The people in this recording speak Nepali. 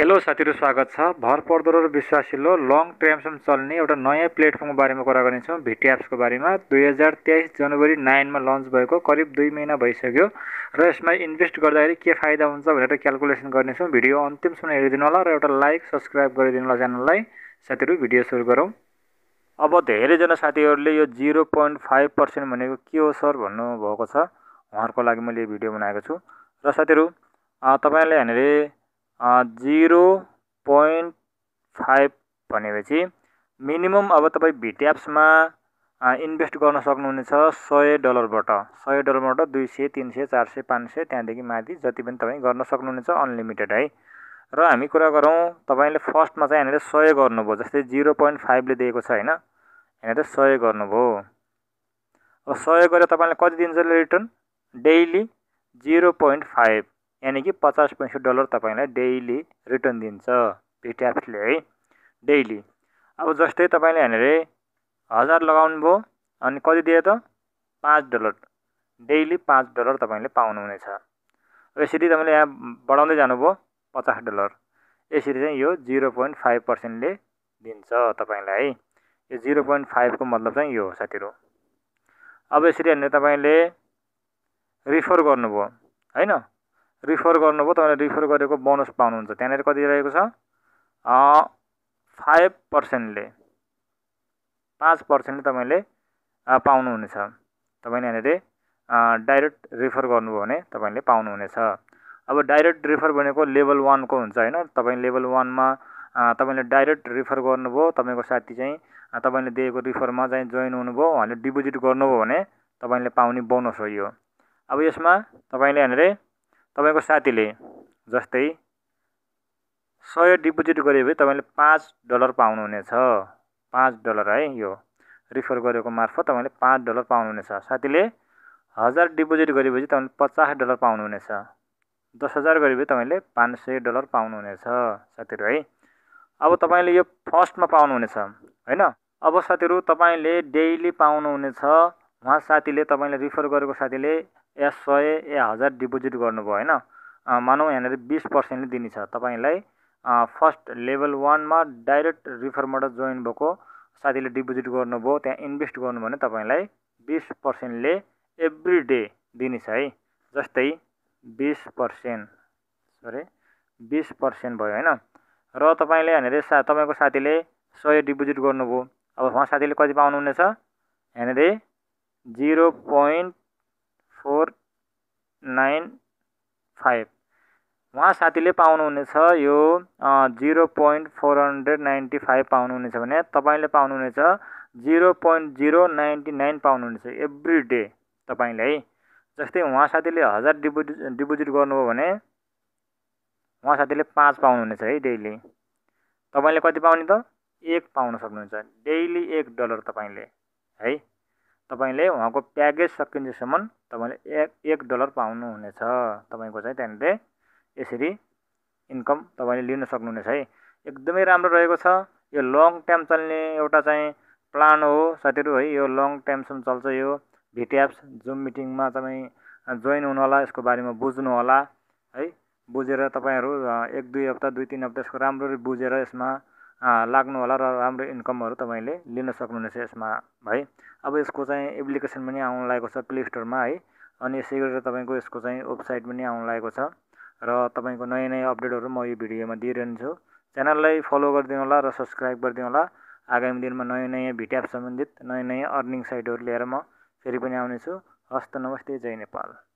हेलो साथीहरू स्वागत छ। भरपर्दो र विश्वासिलो लङ टर्मसम्म चल्ने एउटा नयाँ प्लेटफर्मको बारेमा कुरा गर्नेछौँ। भिटी एप्सको बारेमा। दुई हजार तेइस जनवरी नाइनमा लन्च भएको करिब दुई महिना भइसक्यो र यसमा इन्भेस्ट गर्दाखेरि के फाइदा हुन्छ भनेर क्यालकुलेसन गर्नेछौँ। भिडियो अन्तिमसम्म हेरिदिनु होला र एउटा लाइक सब्सक्राइब गरिदिनु होला च्यानललाई। साथीहरू भिडियो सुरु गरौँ। अब धेरैजना साथीहरूले यो जिरो पोइन्ट फाइभ पर्सेन्ट भनेको के हो सर भन्नुभएको छ? उहाँहरूको लागि मैले यो भिडियो बनाएको छु। र साथीहरू तपाईँहरूले यहाँनिर जिरो पोइन्ट फाइभ भनेपछि मिनिमम अब तपाईँ भिट्याप्समा इन्भेस्ट गर्न सक्नुहुनेछ सय डलरबाट। सय डलरबाट दुई सय तिन सय चार सय पाँच सय त्यहाँदेखि माथि जति पनि तपाईँ गर्न सक्नुहुनेछ अनलिमिटेड है। र हामी कुरा गरौँ तपाईँले फर्स्टमा चाहिँ यहाँनिर सय गर्नुभयो जस्तै जिरो पोइन्ट फाइभले दिएको छ होइन? यहाँनिर सय गर्नुभयो। अब सय गरेर तपाईँले कति दिन्छ return? Daily zero point five. यानि कि पचास पैँसठी डलर तपाईँलाई डेइली रिटर्न दिन्छ पेट्याप्सले है? डेइली अब जस्तै तपाईँले यहाँनिर हजार लगाउनु भयो अनि कति दियो त? पाँच डलर. डेइली पाँच डलर तपाईँले पाउनुहुनेछ। यसरी तपाईँले यहाँ बढाउँदै जानुभयो पचास डलर। यसरी चाहिँ यो जिरो पोइन्ट फाइभ पर्सेन्टले दिन्छ तपाईँलाई है? यो जिरो पोइन्ट फाइभको मतलब चाहिँ यो हो साथीहरू। अब यसरी यहाँनिर तपाईँले रिफर गर्नुभयो होइन? रिफर गर्नुभयो तपाईँले रिफर गरेको बोनस पाउनुहुन्छ। त्यहाँनिर कति रहेको छ? फाइभ पर्सेन्टले पाँच पर्सेन्टले तपाईँले पाउनुहुनेछ। तपाईँले यहाँनिर डाइरेक्ट रिफर गर्नुभयो भने तपाईँले पाउनुहुनेछ। अब डाइरेक्ट रिफर भनेको लेभल वानको हुन्छ होइन? तपाईँ लेभल वानमा तपाईँले डाइरेक्ट रिफर गर्नुभयो तपाईँको साथी चाहिँ तपाईँले दिएको रिफरमा चाहिँ जोइन हुनुभयो उहाँले डिपोजिट गर्नुभयो भने तपाईँले पाउने बोनस हो यो। अब यसमा तपाईँले यहाँनिर तपाईँको साथीले जस्तै सय डिपोजिट गऱ्यो भने तपाईँले पाँच डलर पाउनुहुनेछ। पाँच डलर है यो रिफर गरेको मार्फत तपाईँले पाँच डलर पाउनुहुनेछ। साथीले हजार डिपोजिट गरेपछि तपाईँले पचास डलर पाउनुहुनेछ। दस हजार गरेपछि तपाईँले पाँच सय डलर पाउनुहुनेछ। साथीहरू है अब तपाईँले यो फर्स्टमा पाउनुहुनेछ होइन? अब साथीहरू तपाईँले डेइली पाउनुहुनेछ। उहाँ साथीले तपाईँले रिफर गरेको साथीले या सय या हजार डिपोजिट गर्नुभयो होइन? मानौँ यहाँनिर बिस पर्सेन्टले छ तपाईँलाई फर्स्ट लेभल वानमा डाइरेक्ट रिफरबाट जोइन भएको साथीले डिपोजिट गर्नुभयो त्यहाँ इन्भेस्ट गर्नुभयो भने तपाईँलाई बिस पर्सेन्टले एभ्री डे दिने छ है? जस्तै बिस पर्सेन्ट सरी बिस पर्सेन्ट भयो होइन? र तपाईँले यहाँनिर सा तपाईँको साथीले सय डिपोजिट गर्नुभयो। अब उहाँ साथीले कति पाउनुहुनेछ? यहाँनिर zero point four nine five. उहाँ साथीले पाउनुहुनेछ यो zero point four hundred ninety five पाउनुहुनेछ भने तपाईँले पाउनुहुनेछ zero point zero ninety nine पाउनुहुनेछ एभ्री डे तपाईँले है जस्तै उहाँ साथीले हजार डिपोजिट डिपोजिट गर्नुभयो भने उहाँ साथीले पाँच पाउनुहुनेछ है डेली। तपाईँले कति पाउने त? एक पाउन सक्नुहुन्छ। डेली एक डलर तपाईँले है? तपाईँले उहाँको प्याकेज सकिन्जेलसम्म तपाईँले एक एक डलर पाउनुहुनेछ। तपाईँको चाहिँ त्यहाँनिर यसरी इन्कम तपाईँले लिन सक्नुहुनेछ है। एकदमै राम्रो रहेको छ। यो लङ टाइम चल्ने एउटा चाहिँ प्लान हो साथीहरू है। यो लङ टाइमसम्म चल्छ यो। भिटिएप्स जुम मिटिङमा तपाईँ जोइन हुनु होला यसको बारेमा बुझ्नु होला है। बुझेर तपाईँहरू एक दुई हप्ता दुई तिन हप्ता यसको राम्ररी बुझेर यसमा लाग्नु होला र राम्रो इन्कमहरू तपाईँले लिन सक्नुहुनेछ यसमा है। अब यसको चाहिँ एप्लिकेसन पनि आउनु लागेको छ प्ले स्टोरमा है। अनि यसै गरेर तपाईँको यसको चाहिँ वेबसाइट पनि आउनु लागेको छ। र तपाईँको नयाँ नयाँ अपडेटहरू म यो भिडियोमा दिइरहन्छु। च्यानललाई फलो गरिदिनु होला र सब्सक्राइब गरिदिनु होला। आगामी दिनमा नयाँ नयाँ भिट्याप सम्बन्धित नयाँ नयाँ अर्निङ साइटहरू लिएर म फेरि पनि आउनेछु। हस्त नमस्ते जय नेपाल।